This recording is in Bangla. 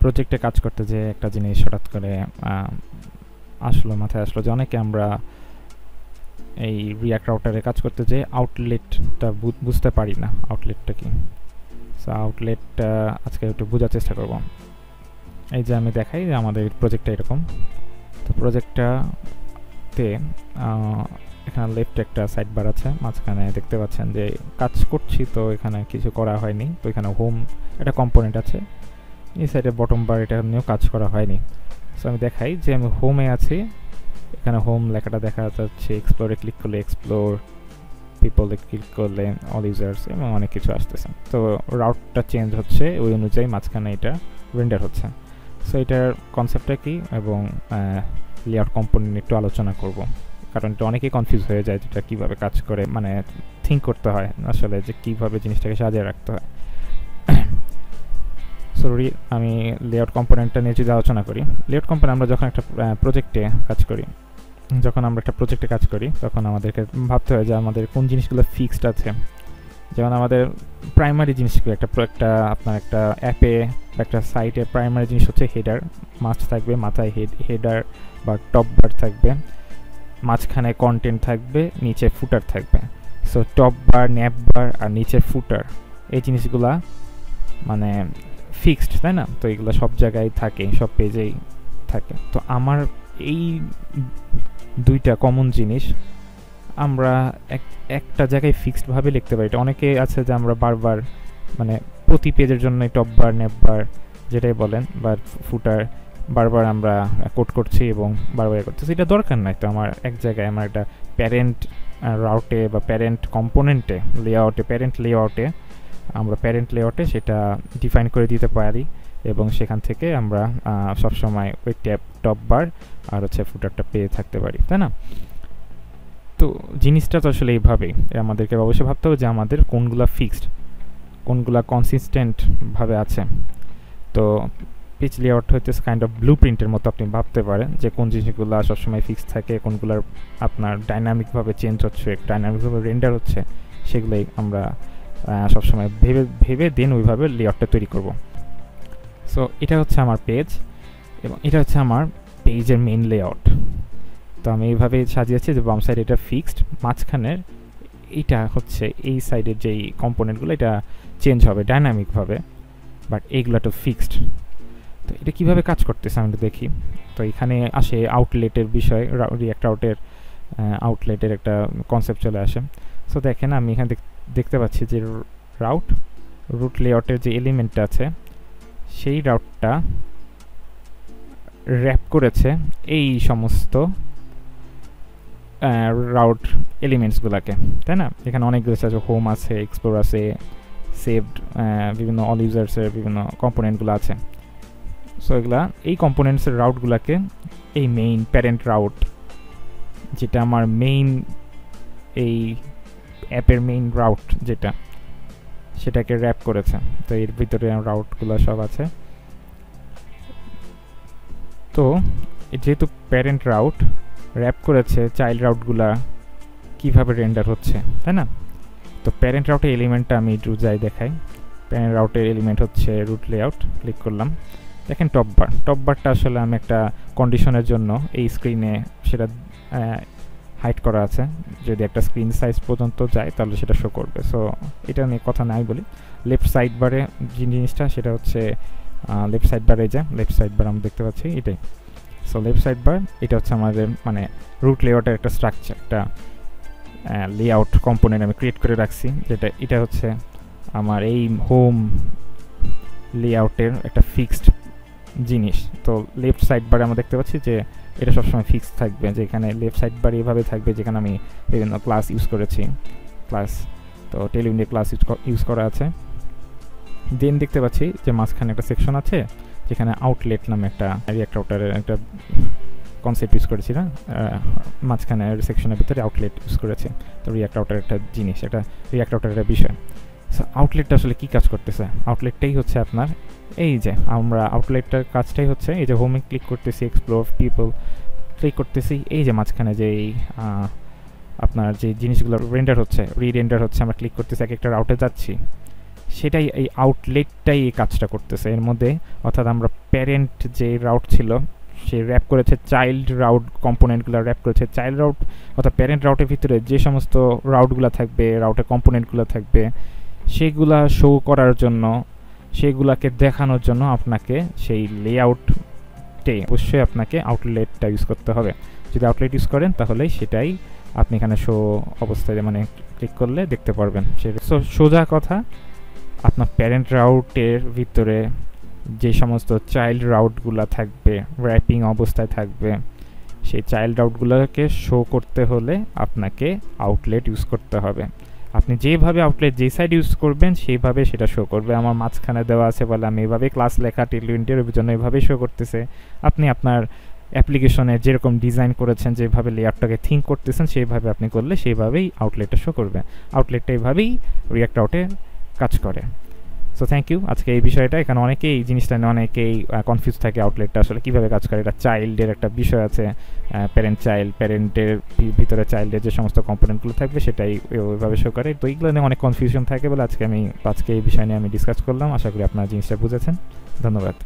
প্রজেক্টে কাজ করতে যে একটা জিনিস হঠাৎ করে আসলো, মাথায় আসলো যে অনেকে আমরা এই রিয়াক্ট রাউটারে কাজ করতে যে আউটলেটটা বুঝতে পারি না আউটলেটটা কি? সো আউটলেটটা আজকে একটু বোঝার চেষ্টা করব। এই যে আমি দেখাই যে আমাদের প্রজেক্টটা এরকম। তো প্রজেক্টটাতে এখানে লেফট একটা সাইড বার আছে, মাঝখানে দেখতে পাচ্ছেন যে কাজ করছি তো এখানে কিছু করা হয়নি, তো এখানে হোম একটা কম্পোনেন্ট আছে। এই সাইডে বটম বার এটা নিয়েও কাজ করা হয়নি। সো আমি দেখাই যে আমি হোমে আছি। এখানে হোম লেখাটা দেখা যাচ্ছে এক্সপ্লোরে ক্লিক করলে এক্সপ্লোর পিপলে ক্লিক করলে অল ইউজার্স এবং অনেক কিছু আসতেছে। তো রাউটটা চেঞ্জ হচ্ছে, ওই অনুযায়ী মাঝখানে এটা রেন্ডার হচ্ছে। সো এটার কনসেপ্টটা কি এবং লেআউট কম্পোনেন্ট একটু আলোচনা করব। কারণ এটা অনেকেই কনফিউজ হয়ে যায় যেটা কীভাবে কাজ করে মানে থিঙ্ক করতে হয়, আসলে যে কীভাবে জিনিসটাকে সাজিয়ে রাখতে হয়। সরি আমি লেআউট কম্পোনেন্টটা নিয়ে যদি আলোচনা করি লেআউট কম্পোনেন্ট আমরা যখন একটা প্রজেক্টে কাজ করি, যখন আমরা একটা প্রজেক্টে কাজ করি, তখন আমাদেরকে ভাবতে হয় যে আমাদের কোন জিনিসগুলো ফিক্সড আছে। যেমন আমাদের প্রাইমারি জিনিসগুলো, একটা একটা আপনার একটা অ্যাপে একটা সাইটে প্রাইমারি জিনিস হচ্ছে হেডার মাছ থাকবে, মাথায় হেড হেডার বা টপ বার থাকবে, মাঝখানে কন্টেন্ট থাকবে, নিচে ফুটার থাকবে। So top bar nav bar আর নিচে ফুটার এই জিনিসগুলা মানে ফিক্সড তাই না? তো এগুলো সব জায়গায় থাকে, সব পেজেই থাকে। তো আমার এই দুইটা কমন জিনিস, আমরা এক, একটা জায়গায় ফিক্সডভাবে লিখতে পারি। এটা অনেকে আছে যে আমরা বারবার মানে প্রতি পেজের জন্য টপ বার নেপ যেটাই বলেন, বা ফুটার বারবার আমরা কোট করছি এবং বারবার করতেছি। এটা দরকার নাই তো আমার এক জায়গায় আমার একটা প্যারেন্ট রাউটে বা প্যারেন্ট কম্পোনেন্টে লেআউটে প্যারেন্ট লেআউটে আমরা প্যারেন্ট লেআউটে সেটা ডিফাইন করে দিতে পারি এবং সেখান থেকে আমরা সবসময় ওই ট্যাপ টপ বার আর হচ্ছে ফুটারটা পেয়ে থাকতে পারি, তাই না? তো জিনিসটা তো আসলে এইভাবেই। আমাদেরকে অবশ্যই ভাবতে হবে যে আমাদের কোনগুলা ফিক্সড কোনগুলা কনসিস্টেন্টভাবে আছে। তো পিচ লেআউট হইতে কাইন্ড অফ ব্লু প্রিন্টের মতো আপনি ভাবতে পারেন যে কোন জিনিসগুলো সবসময় ফিক্স থাকে, কোনগুলোর আপনার ডাইনামিকভাবে চেঞ্জ হচ্ছে ডাইনামিকভাবে রেন্ডার হচ্ছে, সেগুলোই আমরা সবসময় ভেবে ভেবে দেন ওইভাবে লেআউটটা তৈরি করব। সো এটা হচ্ছে আমার পেজ এবং এটা হচ্ছে আমার পেজের মেইন লেআউট তো আমি এইভাবে সাজিয়েছি যে বাম সাইড এটা ফিক্সড মাঝখানের এটা হচ্ছে এই সাইডের যেই কম্পোনেন্টগুলো এটা চেঞ্জ হবে ডাইনামিকভাবে বাট এইগুলো তো ফিক্সড তো এটা কীভাবে কাজ করতেছে আমি দেখি। তো এখানে আসে আউটলেটের বিষয় রিয়াক্ট আউটের আউটলেটের একটা কনসেপ্ট চলে আসে। সো দেখেন আমি এখানে দেখতে পাচ্ছি যে রাউট রুট লেআউটের যে এলিমেন্টটা আছে, সেই রাউটটা র্যাপ করেছে এই সমস্ত রাউট এলিমেন্টসগুলোকে তাই না? এখানে অনেকগুলো আছে হোম আছে এক্সপ্লোর আছে সেভড বিভিন্ন অল ইউজার্সের বিভিন্ন কম্পোনেন্টগুলো আছে। সো এগুলা, এই কম্পোনেন্টসের রাউটগুলোকে এই মেইন প্যারেন্ট রাউট যেটা আমার মেইন এই অ্যাপের মেইন রাউট যেটা, সেটাকে র্যাপ করেছে। তো এর ভিতরে রাউটগুলো সব আছে। তো যেহেতু প্যারেন্ট রাউট র্যাপ করেছে চাইল্ড রাউটগুলা কীভাবে রেন্ডার হচ্ছে, তাই না? তো প্যারেন্ট রাউটের এলিমেন্টটা আমি একটু যাই দেখাই। প্যারেন্ট রাউটের এলিমেন্ট হচ্ছে রুট লেআউট ক্লিক করলাম। দেখেন টপ বার টপ বারটা আসলে আমি একটা কন্ডিশনের জন্য এই স্ক্রিনে সেটা হাইট করা আছে। যদি একটা স্ক্রিন সাইজ পর্যন্ত যায়, তাহলে সেটা শো করবে। সো এটা নিয়ে কথা নাই বলি। লেফট সাইড বারে যে জিনিসটা, সেটা হচ্ছে লেফট সাইড বারে যা লেফট সাইড বার আমরা দেখতে পাচ্ছি, এটাই। সো লেফট সাইড বার এটা হচ্ছে আমাদের মানে রুট লেআউটের একটা স্ট্রাকচার একটা লেআউট কম্পোনেন্ট আমি ক্রিয়েট করে রাখছি, যেটা, এটা হচ্ছে আমার এই হোম লেআউটের একটা ফিক্সড জিনিস। তো লেফট সাইড বারে আমরা দেখতে পাচ্ছি যে এটা সবসময় ফিক্সড থাকবে, যে এখানে লেফট সাইড বার এভাবে থাকবে যেখানে আমি বিভিন্ন ক্লাস ইউজ করেছি। ক্লাস তো টেলিউন্ডে ক্লাস ইউজ করা আছে। দেন দেখতে পাচ্ছি যে মাঝখানে একটা সেকশন আছে, যেখানে আউটলেট নামে একটা রিয়াক্ট আউটারের একটা কনসেপ্ট ইউজ করেছি না? মাঝখানে সেকশনের ভিতরে আউটলেট ইউজ করেছে। তো রিয়াক্ট আউটার একটা জিনিস, একটা রিয়াক্ট আউটার একটা বিষয়। আউটলেটটা আসলে কী কাজ করতেছে? আউটলেটটাই হচ্ছে আপনার এই যে, আমরা আউটলেটটার কাজটাই হচ্ছে এই যে হোমে ক্লিক করতেছি এক্সপ্লোর পিপল ক্লিক করতেছি, এই যে মাঝখানে যে এই আপনার যে জিনিসগুলো রেন্ডার হচ্ছে রি রেন্ডার হচ্ছে, আমরা ক্লিক করতেছি, এক একটা রাউটে যাচ্ছি, সেটাই এই আউটলেটটাই এই কাজটা করতেছে। এর মধ্যে অর্থাৎ আমরা প্যারেন্ট যে রাউট ছিল, সে র্যাপ করেছে চাইল্ড রাউট কম্পোনেন্টগুলো র্যাপ করেছে। চাইল্ড রাউট অর্থাৎ প্যারেন্ট রাউটের ভিতরে যে সমস্ত রাউটগুলো থাকবে রাউটের কম্পোনেন্টগুলো থাকবে সেগুলা শো করার জন্য, সেগুলাকে দেখানোর জন্য আপনাকে সেই লেআউটে অবশ্যই আপনাকে আউটলেটটা ইউজ করতে হবে। যদি আউটলেট ইউজ করেন তাহলে সেটাই আপনি এখানে শো অবস্থায় মানে ক্লিক করলে দেখতে পারবেন। সে সোজা কথা, আপনার প্যারেন্ট রাউটের ভিতরে যে সমস্ত চাইল্ড রাউটগুলো থাকবে র্যাপিং অবস্থায় থাকবে, সেই চাইল্ড রাউটগুলোকে শো করতে হলে আপনাকে আউটলেট ইউজ করতে হবে। আপনি যেভাবে আউটলেট যে সাইড ইউজ করবেন, সেইভাবে সেটা শো করবে। আমার মাঝখানে দেওয়া আছে বলে আমি এভাবে ক্লাস লেখা টিলুইন্টের জন্য এভাবেই শো করতেছে। আপনি আপনার অ্যাপ্লিকেশনে যেরকম ডিজাইন করেছেন, যেভাবে লেয়ারটাকে থিঙ্ক করতেছেন, সেইভাবে আপনি করলে সেইভাবেই আউটলেটটা শো করবে। আউটলেটটা এইভাবেই রিয়াক্ট আউটে কাজ করে। সো থ্যাংক ইউ আজকে এই বিষয়টা, এখানে অনেকেই এই জিনিসটা নিয়ে অনেকেই কনফিউজ থাকে আউটলেটটা আসলে কীভাবে কাজ করে। এটা চাইল্ডের একটা বিষয় আছে প্যারেন্ট চাইল্ড প্যারেন্টের ভিতরে চাইল্ডের যে সমস্ত কম্পোনেন্টগুলো থাকবে সেটাই ওইভাবে শো করে। তো এইগুলো নিয়ে অনেক কনফিউশন থাকে বলে আজকে আমি, আজকে এই বিষয় নিয়ে আমি ডিসকাস করলাম। আশা করি আপনারা জিনিসটা বুঝেছেন। ধন্যবাদ।